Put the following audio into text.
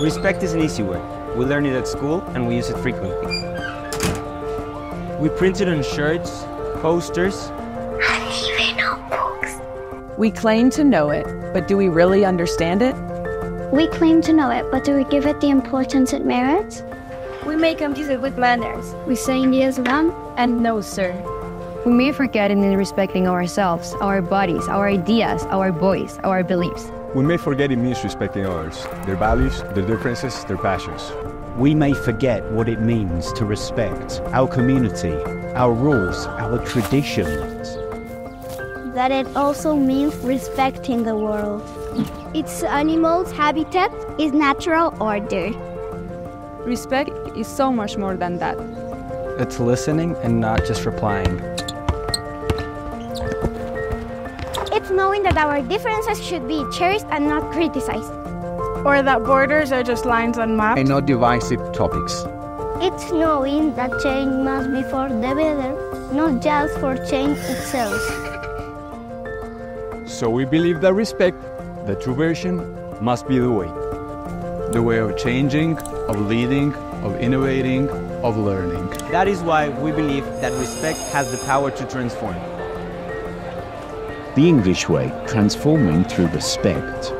Respect is an easy word. We learn it at school and we use it frequently. We print it on shirts, posters, And even notebooks. We claim to know it, but do we really understand it? We claim to know it, but do we give it the importance it merits? We may confuse it with manners. We say yes, ma'am, And no, sir. We may forget it in respecting ourselves, our bodies, our ideas, our voice, our beliefs. We may forget it means respecting others, their values, their differences, their passions. We may forget what it means to respect our community, our rules, our traditions. that it also means respecting the world. Its animals' habitat is natural order. Respect is so much more than that. It's listening and not just replying. It's knowing that our differences should be cherished and not criticized. Or that borders are just lines on maps. and not divisive topics. It's knowing that change must be for the better, not just for change itself. So we believe that respect, the true version, must be the way. The way of changing, of leading, of innovating, of learning. That is why we believe that respect has the power to transform. The English way, transforming through respect.